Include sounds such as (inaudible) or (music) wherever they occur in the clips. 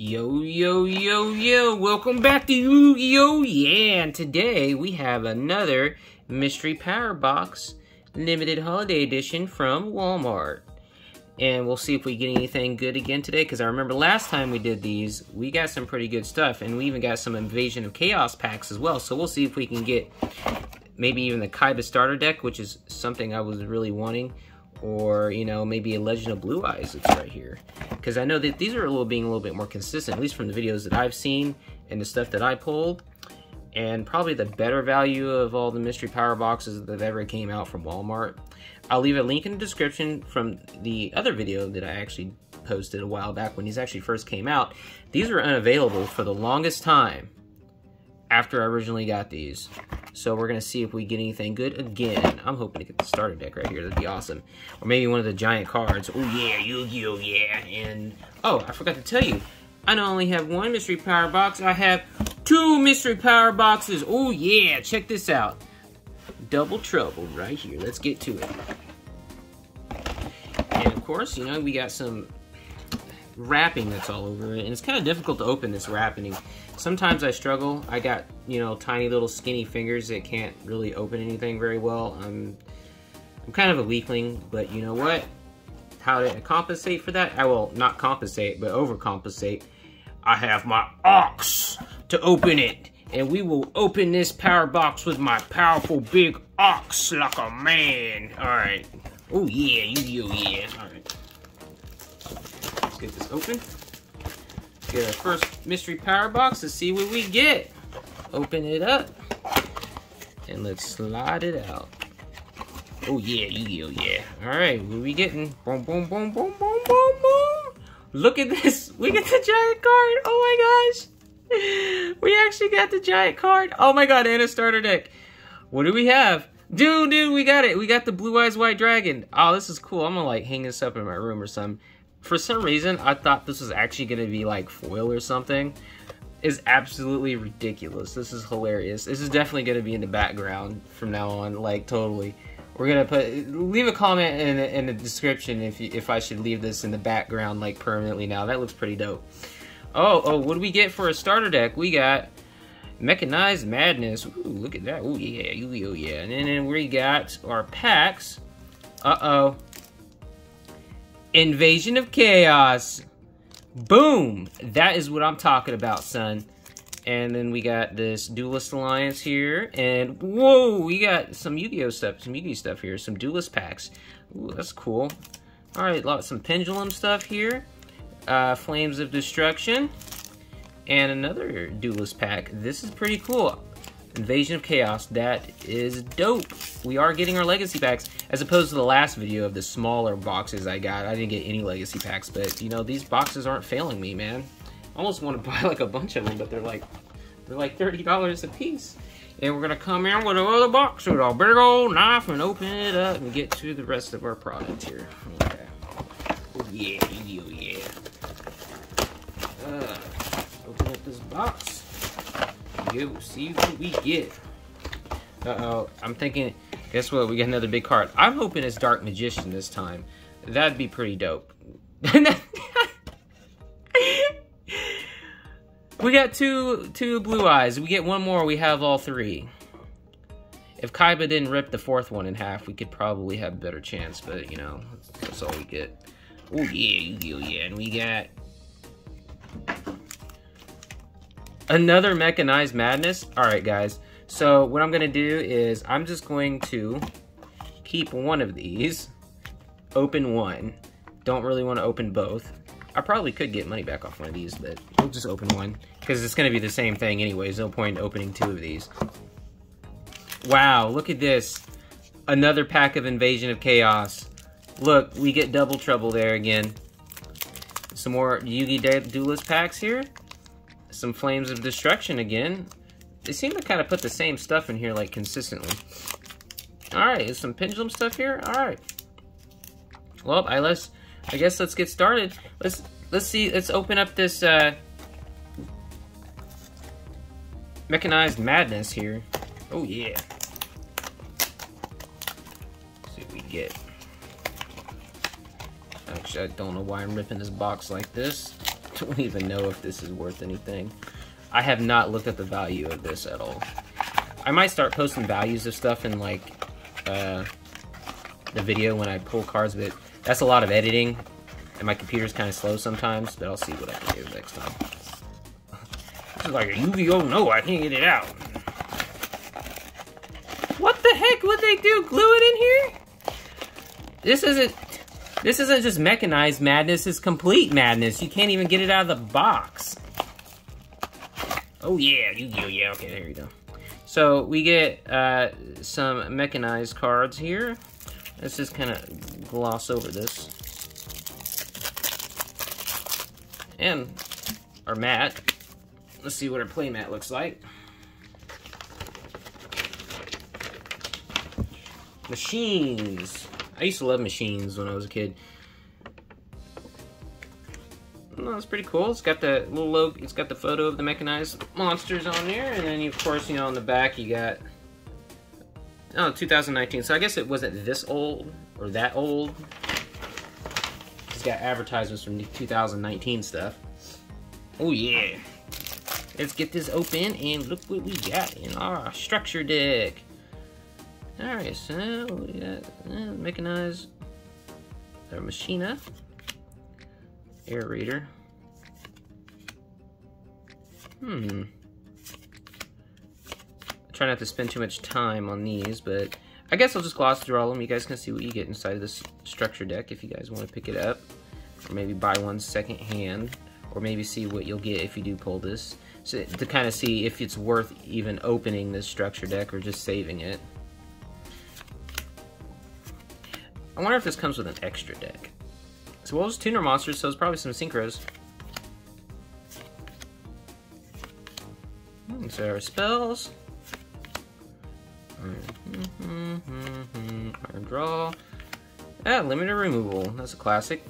Yo, yo, yo, yo, welcome back to Yu-Gi-Oh! Yeah, and today we have another Mystery Power Box Limited Holiday Edition from Walmart. And we'll see if we get anything good again today, because I remember last time we did these, we got some pretty good stuff, and we even got some Invasion of Chaos packs as well, so we'll see if we can get maybe even the Kaiba starter deck, which is something I was really wanting or you know maybe a Legend of Blue Eyes that's right here because I know that these are a little being a little bit more consistent at least from the videos that I've seen and the stuff that I pulled and probably the better value of all the mystery power boxes that ever came out from Walmart. I'll leave a link in the description from the other video that I actually posted a while back when these actually first came out. These were unavailable for the longest time after I originally got these. So we're going to see if we get anything good again. I'm hoping to get the starter deck right here. That'd be awesome. Or maybe one of the giant cards. Oh, yeah, Yu-Gi-Oh, yeah. And, oh, I forgot to tell you. I not only have one mystery power box, I have two mystery power boxes. Oh, yeah, check this out. Double trouble right here. Let's get to it. And, of course, you know, we got some wrapping that's all over it. And it's kind of difficult to open this wrapping. Sometimes I struggle. I got, you know, tiny little skinny fingers that can't really open anything very well. I'm, I'm kind of a weakling, but you know what? How to compensate for that? I will not compensate, but overcompensate. I have my ox to open it. And we will open this power box with my powerful big ox like a man. Alright. Oh yeah, you, oh yeah. Alright. Get this open. Get our first mystery power box to see what we get. Open it up. And let's slide it out. Oh yeah, Yu-Gi-Oh, yeah. Alright, what are we getting? Boom, boom, boom, boom, boom, boom, boom. Look at this. (laughs) We get the giant card. Oh my gosh. (laughs) We actually got the giant card. Oh my god, and a starter deck. What do we have? Dude, dude, we got it. We got the Blue Eyes White Dragon. Oh, this is cool. I'm gonna like hang this up in my room or something for some reason, I thought this was actually going to be like foil or something. Is absolutely ridiculous. This is hilarious. This is definitely going to be in the background from now on, like totally. We're gonna put leave a comment in the, in the description if you, if I should leave this in the background like permanently now. That looks pretty dope. Oh oh, what do we get for a starter deck? We got Mechanized Madness. Ooh, look at that. Oh yeah, oh yeah. And then we got our packs. Uh oh. Invasion of Chaos. Boom! That is what I'm talking about, son. And then we got this Duelist Alliance here. And whoa, we got some Yu-Gi-Oh stuff, some Yu-Gi Oh stuff here, some Duelist packs. Ooh, that's cool. Alright, lot some Pendulum stuff here. Uh, Flames of Destruction. And another Duelist pack. This is pretty cool. Invasion of Chaos. That is dope. We are getting our legacy packs, as opposed to the last video of the smaller boxes I got. I didn't get any legacy packs, but you know, these boxes aren't failing me, man. I almost want to (laughs) buy like a bunch of them, but they're like, they're like $30 a piece. And we're gonna come in with another box with a big old knife and open it up and get to the rest of our product here. Okay. Oh yeah, oh yeah. Uh, open up this box see what we get. Uh-oh, I'm thinking, guess what? We got another big card. I'm hoping it's Dark Magician this time. That'd be pretty dope. (laughs) we got two two blue eyes. We get one more, we have all three. If Kaiba didn't rip the fourth one in half, we could probably have a better chance, but you know, that's all we get. Oh yeah, yeah, and we got another mechanized madness. All right, guys. So what I'm gonna do is I'm just going to keep one of these, open one. Don't really want to open both. I probably could get money back off one of these, but we'll just open one because it's gonna be the same thing anyways. No point in opening two of these. Wow, look at this. Another pack of Invasion of Chaos. Look, we get double trouble there again. Some more Yu-Gi Duelist packs here some Flames of Destruction again. They seem to kind of put the same stuff in here, like, consistently. Alright, is some Pendulum stuff here? Alright. Well, I let's I guess let's get started. Let's let's see, let's open up this uh Mechanized Madness here. Oh yeah. Let's see what we get. Actually, I don't know why I'm ripping this box like this. Don't even know if this is worth anything. I have not looked at the value of this at all. I might start posting values of stuff in like uh, the video when I pull cards, but that's a lot of editing, and my computer's kind of slow sometimes, but I'll see what I can do next time. This is like a Yu-Gi-Oh! No, I can't get it out. What the heck would they do? Glue it in here? This isn't... This isn't just mechanized madness, it's complete madness. You can't even get it out of the box. Oh yeah, Yu-Gi-Oh! Yeah, okay, there you go. So we get uh, some mechanized cards here. Let's just kind of gloss over this. And our mat. Let's see what our play mat looks like. Machines. I used to love machines when I was a kid. That's pretty cool. It's got the little logo, it's got the photo of the mechanized monsters on there, and then of course, you know, on the back you got oh 2019. So I guess it wasn't this old or that old. It's got advertisements from 2019 stuff. Oh yeah. Let's get this open and look what we got in our structure deck. Alright, so we got uh, mechanized our machina aerator. Hmm. I try not to spend too much time on these, but I guess I'll just gloss through all of them. You guys can see what you get inside of this structure deck if you guys want to pick it up. Or maybe buy one second hand. Or maybe see what you'll get if you do pull this. So, to kind of see if it's worth even opening this structure deck or just saving it. I wonder if this comes with an extra deck. So well, it's tuner monsters, so it's probably some synchros. Hmm, so our spells. Iron draw. Ah, limited removal. That's a classic.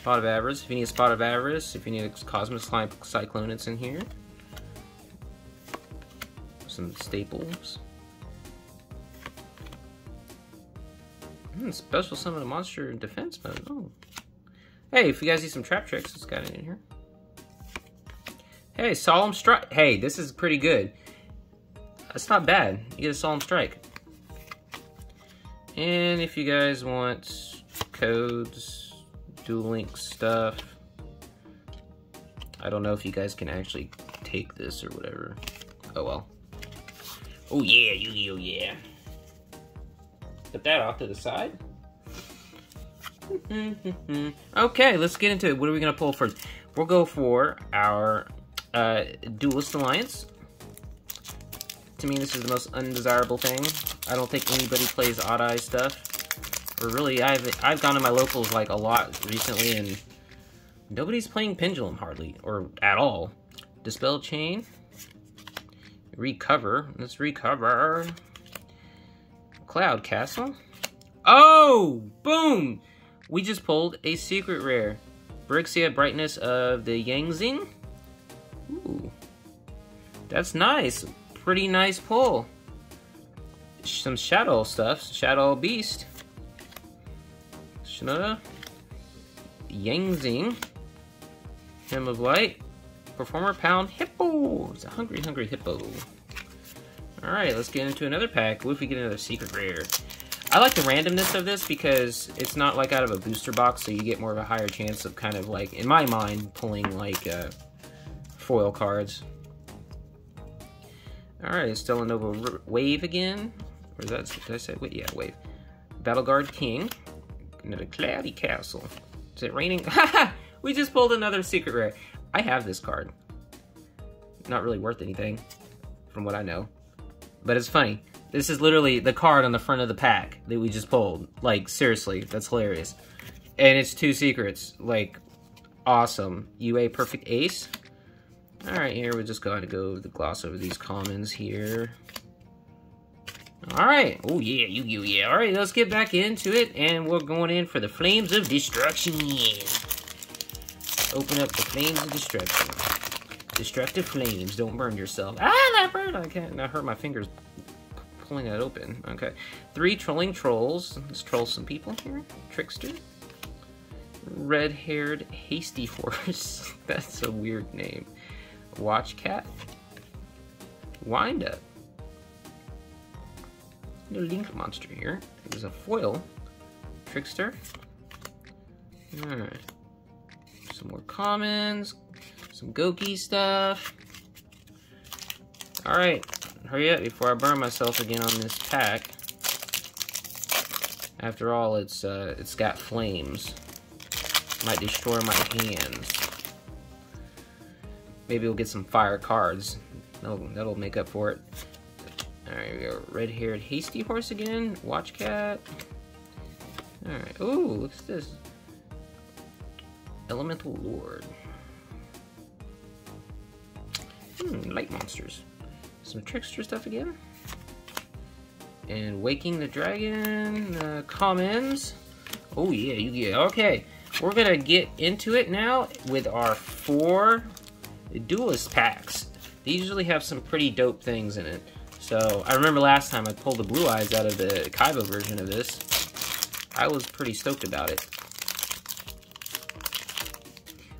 Spot of Avarice. If you need a Spot of Avarice, if you need a Cosmic Cyclone, it's in here. Some staples. Hmm, special summon a monster in defense mode. Oh. Hey, if you guys need some trap tricks, it's got it in here. Hey, Solemn Strike. Hey, this is pretty good. That's not bad. You get a Solemn Strike. And if you guys want codes, Duel Link stuff, I don't know if you guys can actually take this or whatever. Oh well. Oh yeah, Yu-Gi-Oh! yeah. Put that off to the side. okay, let's get into it. What are we going to pull first? We'll go for our uh, Duelist Alliance. To me, this is the most undesirable thing. I don't think anybody plays Odd Eye stuff. Or really, I've, I've gone to my locals like a lot recently, and nobody's playing Pendulum hardly, or at all. Dispel Chain. Recover. Let's recover. Cloud Castle. Oh! Boom! We just pulled a secret rare. Brixia Brightness of the Yangzing. Ooh. That's nice. Pretty nice pull. Some Shadow stuff. Shaddoll Beast. Shinoda. Yangzing. Hymn of Light. Performer Pound Hippo. It's a hungry, hungry hippo. Alright, let's get into another pack. What if we get another secret rare? I like the randomness of this because it's not like out of a booster box, so you get more of a higher chance of kind of like, in my mind, pulling like uh, foil cards. Alright, Stellarnova Wave again. Or is that, did I say, wait, yeah, Wave. Battle Guard King. Another Cloudy Castle. Is it raining? (laughs) we just pulled another secret rare. I have this card. Not really worth anything, from what I know. But it's funny. This is literally the card on the front of the pack that we just pulled. Like, seriously, that's hilarious. And it's two secrets. Like, awesome. UA Perfect Ace. Alright, here we're just going to go the gloss over these commons here. Alright. Oh, yeah, Yu-Gi-Oh! Yeah. Alright, let's get back into it. And we're going in for the Flames of Destruction. Open up the Flames of Destruction. Destructive flames. Don't burn yourself. Ah, that burned. I can't. I hurt my fingers pulling that open. Okay. Three trolling trolls. Let's troll some people here. Trickster. red-haired hasty (laughs) horse. That's a weird name. Watch cat. Wind up. No link monster here. There's a foil. Trickster. Alright. Some more commons. Some Goki stuff. Alright. Hurry up before I burn myself again on this pack. After all, it's uh, it's got flames. Might destroy my hands. Maybe we'll get some fire cards. That'll, that'll make up for it. Alright, we go. Red-haired hasty horse again. Watch cat. Alright. Ooh, look at this. Elemental Lord. Hmm, light monsters. Some trickster stuff again. And Waking the Dragon, uh, commons. Oh yeah, you get okay. We're gonna get into it now with our four duelist packs. These usually have some pretty dope things in it. So I remember last time I pulled the blue eyes out of the Kaiba version of this. I was pretty stoked about it.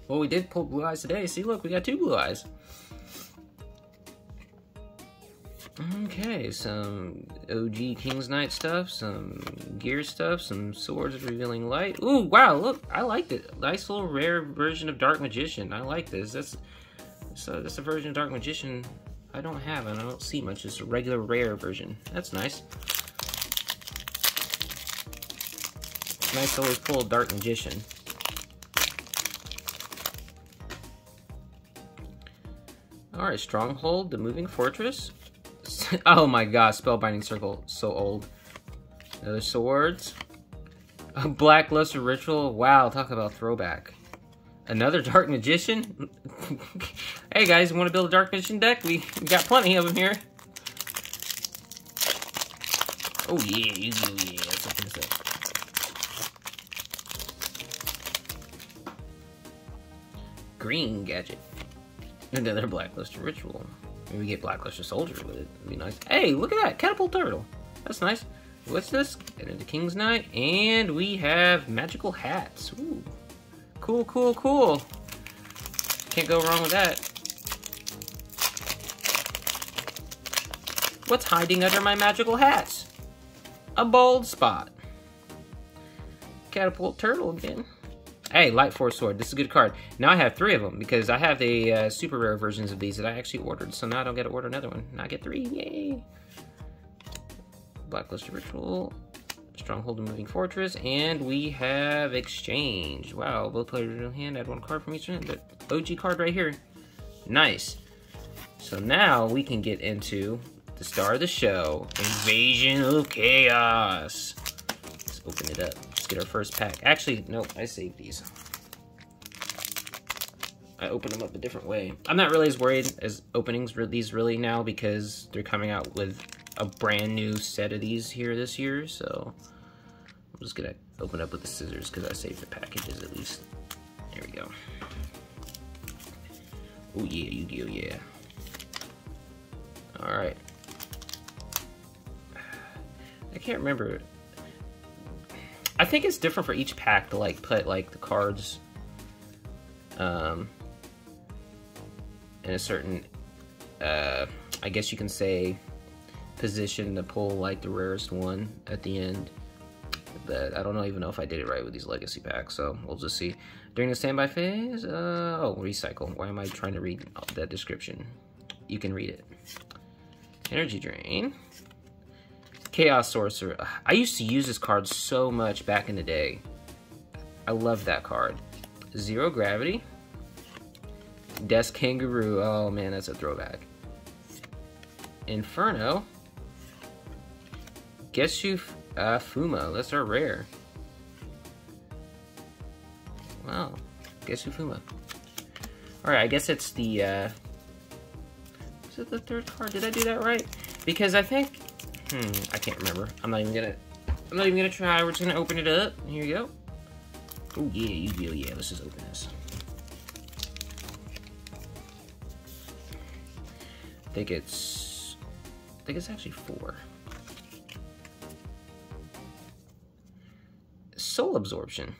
Well, we did pull blue eyes today. See, look, we got two blue eyes. Okay, some OG King's Knight stuff, some gear stuff, some swords of revealing light. Ooh, wow, look, I liked it. Nice little rare version of Dark Magician. I like this. That's so that's a version of Dark Magician I don't have and I don't see much. It's a regular rare version. That's nice. nice to always pull a Dark Magician. Alright, Stronghold, the Moving Fortress. (laughs) oh my god, Spellbinding Circle, so old. Other swords. A Black Luster Ritual. Wow, talk about throwback. Another Dark Magician? (laughs) hey guys, want to build a Dark Magician deck? We, got plenty of them here. Oh yeah, do, yeah. Let's open this up. Green Gadget. Another Black Luster Ritual. Maybe we get Black Luster Soldier with it. It'd be nice. Hey, look at that. Catapult Turtle. That's nice. What's this? Get into King's Knight. And we have Magical Hats. Ooh. Cool, cool, cool. Can't go wrong with that. What's hiding under my magical hats? A bald spot. Catapult Turtle again. Hey, Light Force Sword. This is a good card. Now I have three of them because I have the uh, super rare versions of these that I actually ordered. So now I don't get to order another one. Now I get three. Yay! Blackluster Ritual. Stronghold and Moving Fortress. And we have Exchange. Wow, both players in hand add one card from each end. The OG card right here. Nice. So now we can get into the star of the show, Invasion of Chaos. Let's open it up get our first pack. Actually, nope, I saved these. I opened them up a different way. I'm not really as worried as openings for these really now because they're coming out with a brand new set of these here this year, so I'm just gonna open up with the scissors because I saved the packages at least. There we go. Oh yeah, Yu-Gi-Oh! yeah. Alright. (sighs) I can't remember I think it's different for each pack to like put like the cards um, in a certain, uh, I guess you can say, position to pull like the rarest one at the end. But I don't know even know if I did it right with these legacy packs, so we'll just see. During the standby phase, uh, oh, recycle. Why am I trying to read that description? You can read it. Energy drain. Chaos Sorcerer. I used to use this card so much back in the day. I love that card. Zero Gravity. Des Kangaroo. Oh man, that's a throwback. Inferno. Geshu uh, Fumo. That's our rare. Wow. Geshu Fuma. Alright, I guess it's the, uh... Is it the third card? Did I do that right? Because I think Hmm, I can't remember. I'm not even gonna, I'm not even gonna try. We're just gonna open it up. Here you go. Oh yeah, you go. Yeah, let's just open this. I think it's, I think it's actually four. Soul absorption.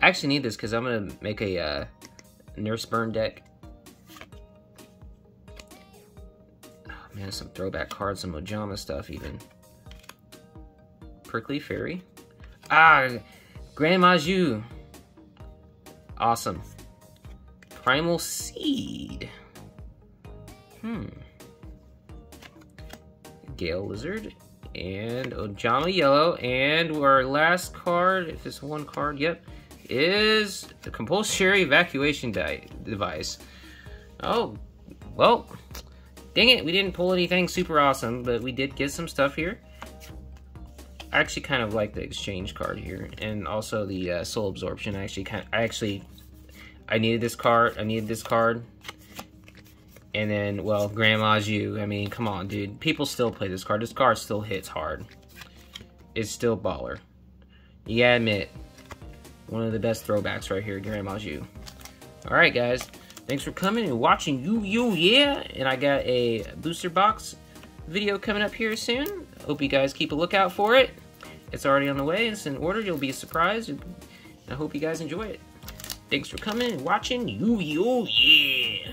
I actually need this because I'm to make a uh, Nurse Burn deck. Man, some throwback cards, some Ojama stuff even. Prickle Fairy. Ah, Gren Maju. Awesome. Primal Seed. Hmm. Gale Lizard. And Ojama Yellow. And our last card, if it's one card, yep, is the Compulsory Evacuation Device. Oh, well, dang it, we didn't pull anything super awesome, but we did get some stuff here. I actually kind of like the exchange card here, and also the uh, soul absorption. I actually kind, of, I actually, I needed this card. I needed this card, and then well, Gren Maju. I mean, come on, dude. People still play this card. This card still hits hard. It's still baller. You gotta admit, one of the best throwbacks right here, Gren Maju. All right, guys. Thanks for coming and watching you, you, yeah. And I got a booster box video coming up here soon. Hope you guys keep a lookout for it. It's already on the way. It's in order. You'll be surprised. I hope you guys enjoy it. Thanks for coming and watching. You, you, yeah.